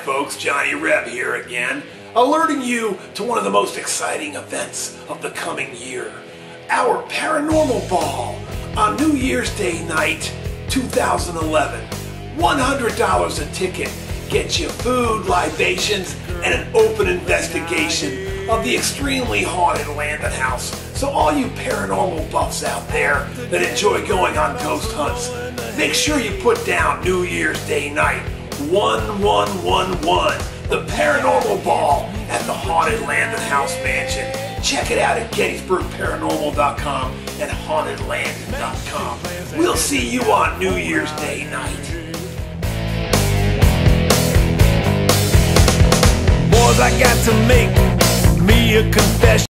folks, Johnny Reb here again, alerting you to one of the most exciting events of the coming year. Our Paranormal Ball on New Year's Day night 2011. $100 a ticket gets you food, libations, and an open investigation of the extremely haunted Landon House. So all you paranormal buffs out there that enjoy going on ghost hunts, make sure you put down New Year's Day night 1111, the paranormal ball at the haunted Landon House Mansion. Check it out at GettysburgParanormal.com and HauntedLandon.com. We'll see you on New Year's Day night. Boys, I got to make.